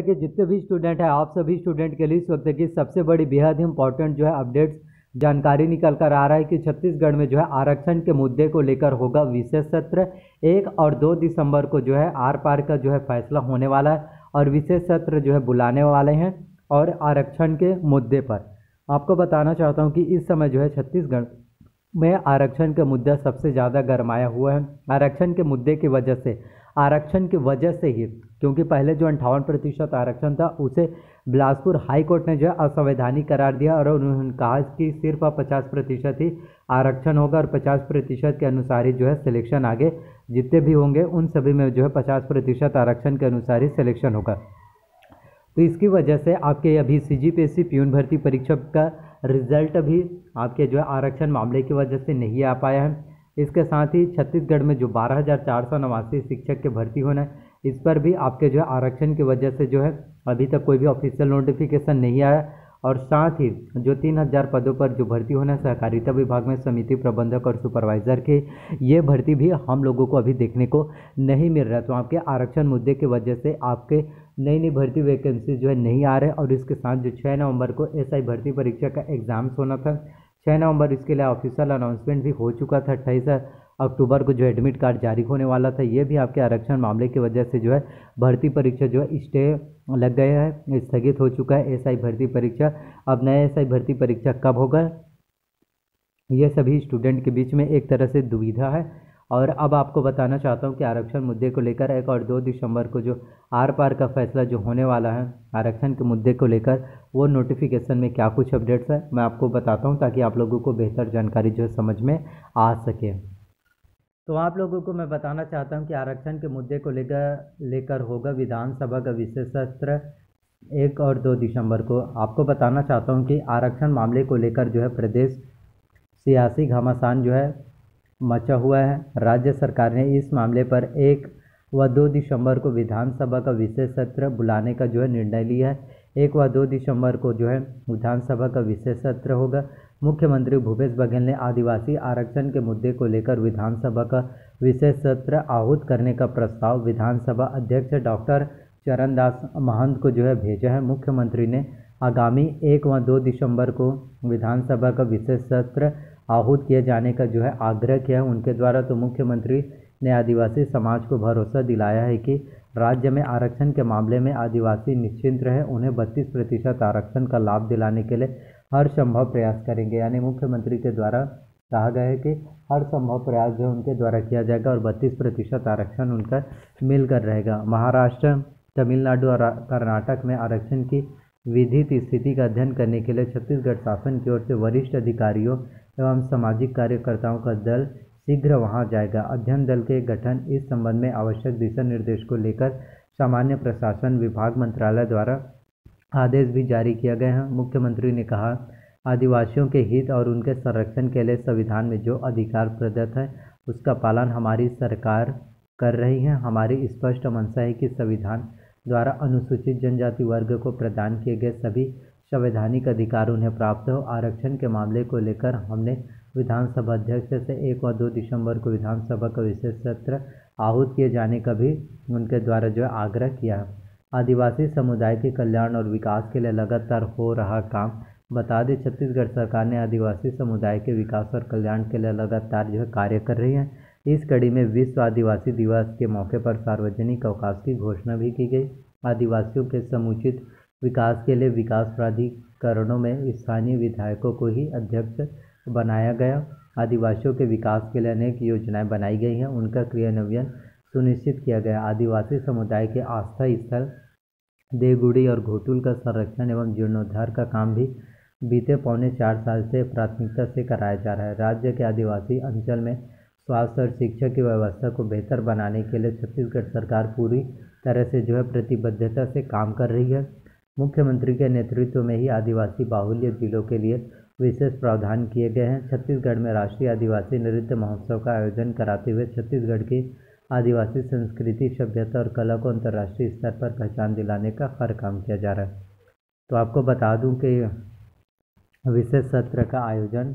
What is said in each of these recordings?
करके के जितने भी स्टूडेंट हैं, आप सभी स्टूडेंट के लिए इस वक्त की सबसे बड़ी बेहद इंपॉर्टेंट जो है अपडेट्स जानकारी निकल कर आ रहा है कि छत्तीसगढ़ में जो है आरक्षण के मुद्दे को लेकर होगा विशेष सत्र। एक और दो दिसंबर को जो है आर पार का जो है फैसला होने वाला है और विशेष सत्र जो है बुलाने वाले हैं और आरक्षण के मुद्दे पर। आपको बताना चाहता हूँ कि इस समय जो है छत्तीसगढ़ में आरक्षण का मुद्दा सबसे ज़्यादा गरमाया हुआ है। आरक्षण के मुद्दे की वजह से आरक्षण की वजह से ही, क्योंकि पहले जो अंठावन प्रतिशत आरक्षण था, उसे बिलासपुर हाई कोर्ट ने जो है असंवैधानिक करार दिया और उन्होंने कहा कि सिर्फ़ पचास प्रतिशत ही आरक्षण होगा और पचास प्रतिशत के अनुसार ही जो है सिलेक्शन आगे जितने भी होंगे, उन सभी में जो है पचास प्रतिशत आरक्षण के अनुसार ही सिलेक्शन होगा। तो इसकी वजह से आपके अभी C G P S C peon भर्ती परीक्षा का रिज़ल्ट भी आपके जो है आरक्षण मामले की वजह से नहीं आ पाया है। इसके साथ ही छत्तीसगढ़ में जो बारह हज़ार चार सौ नवासी शिक्षक के भर्ती होना है, इस पर भी आपके जो है आरक्षण की वजह से जो है अभी तक कोई भी ऑफिशियल नोटिफिकेशन नहीं आया। और साथ ही जो तीन हज़ार पदों पर जो भर्ती होना है, सहकारिता विभाग में समिति प्रबंधक और सुपरवाइज़र के, ये भर्ती भी हम लोगों को अभी देखने को नहीं मिल रहा तो आपके आरक्षण मुद्दे की वजह से आपके नई नई भर्ती वैकेंसी जो है नहीं आ रहे और इसके साथ जो छः नवंबर को एसआई भर्ती परीक्षा का एग्ज़ाम्स होना था छः नवंबर इसके लिए ऑफिशियल अनाउंसमेंट भी हो चुका था, अट्ठाईस अक्टूबर को जो एडमिट कार्ड जारी होने वाला था, ये भी आपके आरक्षण मामले की वजह से जो है भर्ती परीक्षा जो है स्टे लग गए है, स्थगित हो चुका है। एसआई भर्ती परीक्षा, अब नया एसआई भर्ती परीक्षा कब होगा? ये सभी स्टूडेंट के बीच में एक तरह से दुविधा है। और अब आपको बताना चाहता हूँ कि आरक्षण मुद्दे को लेकर एक और दो दिसंबर को जो आर पार का फैसला जो होने वाला है, आरक्षण के मुद्दे को लेकर, वो नोटिफिकेशन में क्या कुछ अपडेट्स है, मैं आपको बताता हूँ ताकि आप लोगों को बेहतर जानकारी जो है समझ में आ सके। तो आप लोगों को मैं बताना चाहता हूँ कि आरक्षण के मुद्दे को लेकर लेकर होगा विधानसभा का विशेष सत्र एक और दो दिसंबर को। आपको बताना चाहता हूँ कि आरक्षण मामले को लेकर जो है प्रदेश सियासी घमासान जो है मचा हुआ है। राज्य सरकार ने इस मामले पर एक व दो दिसंबर को विधानसभा का विशेष सत्र बुलाने का जो है निर्णय लिया है। एक व दो दिसंबर को जो है विधानसभा का विशेष सत्र होगा। मुख्यमंत्री भूपेश बघेल ने आदिवासी आरक्षण के मुद्दे को लेकर विधानसभा का विशेष सत्र आहूत करने का प्रस्ताव विधानसभा अध्यक्ष डॉक्टर चरणदास महंत को जो है भेजा है। मुख्यमंत्री ने आगामी एक व दो दिसंबर को विधानसभा का विशेष सत्र आहूत किए जाने का जो है आग्रह किया है, उनके द्वारा तो मुख्यमंत्री ने आदिवासी समाज को भरोसा दिलाया है कि राज्य में आरक्षण के मामले में आदिवासी निश्चिंत रहे, उन्हें बत्तीस प्रतिशत आरक्षण का लाभ दिलाने के लिए हर संभव प्रयास करेंगे। यानी मुख्यमंत्री के द्वारा कहा गया है कि हर संभव प्रयास जो उनके द्वारा किया जाएगा और बत्तीस प्रतिशत आरक्षण उनका मिलकर रहेगा। महाराष्ट्र, तमिलनाडु और कर्नाटक में आरक्षण की विधित स्थिति का अध्ययन करने के लिए छत्तीसगढ़ शासन की ओर से वरिष्ठ अधिकारियों एवं सामाजिक कार्यकर्ताओं का दल शीघ्र वहाँ जाएगा। अध्ययन दल के गठन इस संबंध में आवश्यक दिशा निर्देश को लेकर सामान्य प्रशासन विभाग मंत्रालय द्वारा आदेश भी जारी किया गया है। मुख्यमंत्री ने कहा, आदिवासियों के हित और उनके संरक्षण के लिए संविधान में जो अधिकार प्रदत्त है, उसका पालन हमारी सरकार कर रही है। हमारी स्पष्ट मंशा है कि संविधान द्वारा अनुसूचित जनजाति वर्ग को प्रदान किए गए सभी संवैधानिक अधिकार उन्हें प्राप्त हो। आरक्षण के मामले को लेकर हमने विधानसभा अध्यक्ष से एक और दो दिसंबर को विधानसभा का विशेष सत्र आहूत किए जाने का भी उनके द्वारा जो है आग्रह किया। है आदिवासी समुदाय के कल्याण और विकास के लिए लगातार हो रहा काम बता दें, छत्तीसगढ़ सरकार ने आदिवासी समुदाय के विकास और कल्याण के लिए लगातार जो है कार्य कर रही है। इस कड़ी में विश्व आदिवासी दिवस के मौके पर सार्वजनिक अवकाश की घोषणा भी की गई। आदिवासियों के समुचित विकास के लिए विकास प्राधिकरणों में स्थानीय विधायकों को ही अध्यक्ष बनाया गया। आदिवासियों के विकास के लिए अनेक योजनाएँ बनाई गई हैं। उनका क्रियान्वयन सुनिश्चित किया गया। आदिवासी समुदाय के आस्था स्थल, देवगुड़ी और घोटुल का संरक्षण एवं जीर्णोद्धार का काम भी बीते पौने चार साल से प्राथमिकता से कराया जा रहा है। राज्य के आदिवासी अंचल में स्वास्थ्य और शिक्षा की व्यवस्था को बेहतर बनाने के लिए छत्तीसगढ़ सरकार पूरी तरह से जो है प्रतिबद्धता से काम कर रही है। मुख्यमंत्री के नेतृत्व में ही आदिवासी बाहुल्य जिलों के लिए विशेष प्रावधान किए गए हैं। छत्तीसगढ़ में राष्ट्रीय आदिवासी नृत्य महोत्सव का आयोजन कराते हुए छत्तीसगढ़ की आदिवासी संस्कृति, सभ्यता और कला को अंतर्राष्ट्रीय स्तर पर पहचान दिलाने का हर काम किया जा रहा है। तो आपको बता दूँ कि विशेष सत्र का आयोजन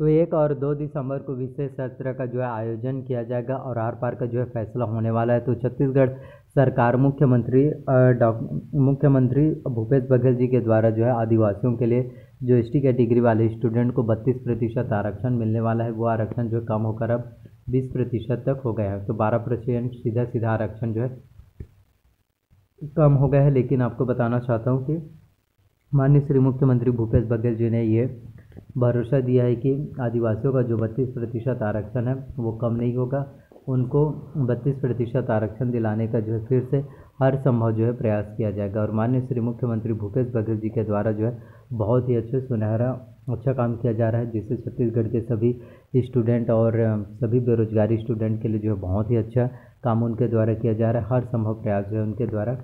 तो एक और दो दिसंबर को विशेष सत्र का जो है आयोजन किया जाएगा और आर पार का जो है फैसला होने वाला है। तो छत्तीसगढ़ सरकार, मुख्यमंत्री मुख्यमंत्री भूपेश बघेल जी के द्वारा जो है आदिवासियों के लिए जो एस टी कैटेगरी वाले स्टूडेंट को बत्तीस प्रतिशत आरक्षण मिलने वाला है, वो आरक्षण जो है कम होकर अब बीस प्रतिशत तक हो गया है। तो बारह प्रतिशत सीधा सीधा आरक्षण जो है कम हो गया है। लेकिन आपको बताना चाहता हूँ कि माननीय श्री मुख्यमंत्री भूपेश बघेल जी ने ये भरोसा दिया है कि आदिवासियों का जो बत्तीस प्रतिशत आरक्षण है, वो कम नहीं होगा। उनको बत्तीस प्रतिशत आरक्षण दिलाने का जो है फिर से हर संभव जो है प्रयास किया जाएगा। और माननीय श्री मुख्यमंत्री भूपेश बघेल जी के द्वारा जो है बहुत ही अच्छे सुनहरा अच्छा काम किया जा रहा है, जिससे छत्तीसगढ़ के सभी स्टूडेंट और सभी बेरोजगारी स्टूडेंट के लिए जो है बहुत ही अच्छा काम उनके द्वारा किया जा रहा है। हर संभव प्रयास जो है उनके द्वारा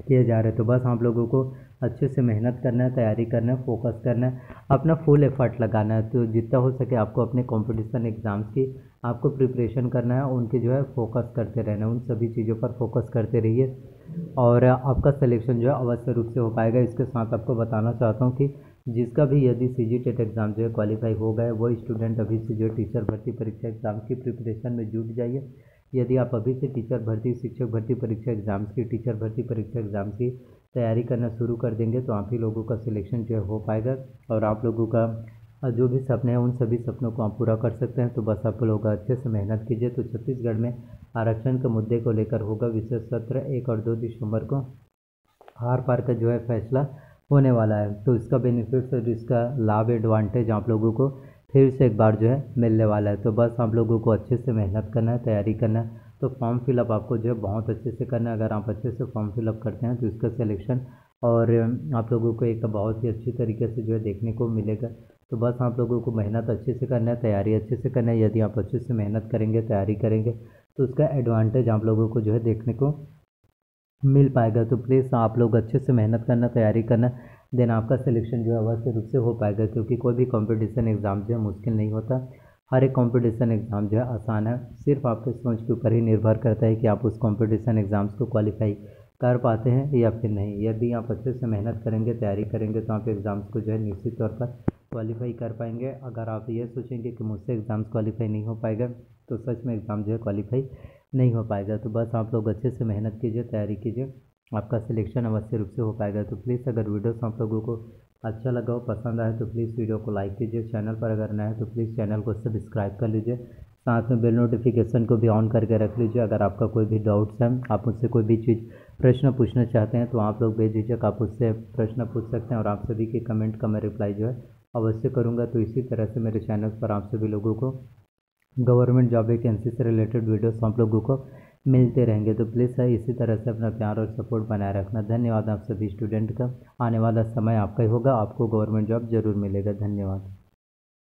किए जा रहे तो बस आप लोगों को अच्छे से मेहनत करना है, तैयारी करना है फोकस करना है, अपना फुल एफर्ट लगाना है। तो जितना हो सके आपको अपने कंपटीशन एग्ज़ाम्स की, आपको प्रिपरेशन करना है, उनके जो है फोकस करते रहना है, उन सभी चीज़ों पर फोकस करते रहिए। और आपका सिलेक्शन जो है अवश्य रूप से हो पाएगा। इसके साथ आपको बताना चाहता हूँ कि जिसका भी यदि सी जी टेट एग्ज़ाम जो है क्वालिफाई हो गए, वो स्टूडेंट अभी से जो टीचर भर्ती परीक्षा एग्ज़ाम की प्रिपरेशन में जुट जाइए। यदि आप अभी से टीचर भर्ती, शिक्षक भर्ती, परीक्षा एग्ज़ाम्स की, टीचर भर्ती, परीक्षा एग्ज़ाम्स की तैयारी करना शुरू कर देंगे तो आप ही लोगों का सिलेक्शन जो है हो पाएगा। और आप लोगों का जो भी सपने हैं, उन सभी सपनों को आप पूरा कर सकते हैं। तो बस आप लोग अच्छे से मेहनत कीजिए। तो छत्तीसगढ़ में आरक्षण के मुद्दे को लेकर होगा विशेष सत्र एक और दो दिसंबर को। हार पार का जो है फैसला होने वाला है। तो इसका बेनिफिट्स और इसका लाभ एडवांटेज आप लोगों को फिर से एक बार जो है मिलने वाला है। तो बस आप लोगों को अच्छे से मेहनत करना है, तैयारी करना है। तो फॉर्म फिलअप आपको जो है बहुत अच्छे से करना है। अगर आप अच्छे से फॉर्म फिलअप करते हैं तो इसका सिलेक्शन और आप लोगों को एक बहुत ही अच्छी तरीके से जो है देखने को मिलेगा। तो बस आप लोगों को मेहनत अच्छे से करना है, तैयारी अच्छे से करना है। यदि आप अच्छे से मेहनत करेंगे, तैयारी करेंगे तो उसका एडवांटेज आप लोगों को जो है देखने को मिल पाएगा। तो प्लीज़ आप लोग अच्छे से मेहनत करना, तैयारी करना। देन आपका सिलेक्शन जो है अवश्य रूप से हो पाएगा क्योंकि कोई भी कंपटीशन एग्ज़ाम जो है मुश्किल नहीं होता। हर एक कंपटीशन एग्ज़ाम जो है आसान है। सिर्फ़ आपके सोच के ऊपर ही निर्भर करता है कि आप उस कंपटीशन एग्ज़ाम्स को क्वालिफाई कर पाते हैं या फिर नहीं। यदि आप अच्छे से मेहनत करेंगे, तैयारी करेंगे तो आप एग्ज़ाम्स को जो है निश्चित तौर पर क्वालिफाई कर पाएँगे। अगर आप ये सोचेंगे कि मुझसे एग्ज़ाम्स क्वालिफाई नहीं हो पाएगा तो सच में एग्ज़ाम जो है क्वालिफाई नहीं हो पाएगा। तो बस आप लोग अच्छे से मेहनत कीजिए, तैयारी कीजिए। आपका सिलेक्शन अवश्य रूप से हो पाएगा। तो प्लीज़ अगर वीडियोस आप लोगों को अच्छा लगा हो, पसंद आए तो प्लीज़ वीडियो को लाइक कीजिए। चैनल पर अगर है तो प्लीज़ चैनल को सब्सक्राइब कर लीजिए। साथ में बेल नोटिफिकेशन को भी ऑन करके रख लीजिए। अगर आपका कोई भी डाउट्स है, आप मुझसे कोई भी चीज़, प्रश्न पूछना चाहते हैं तो आप लोग भेज दीजिए आप उससे प्रश्न पूछ सकते हैं और आप सभी के कमेंट का मैं रिप्लाई जो है अवश्य करूँगा। तो इसी तरह से मेरे चैनल पर आप सभी लोगों को गवर्नमेंट जॉब वैकेंसी से रिलेटेड वीडियोस आप लोगों को मिलते रहेंगे। तो प्लीज़ सर, इसी तरह से अपना प्यार और सपोर्ट बनाए रखना। धन्यवाद आप सभी स्टूडेंट का। आने वाला समय आपका ही होगा। आपको गवर्नमेंट जॉब ज़रूर मिलेगा। धन्यवाद।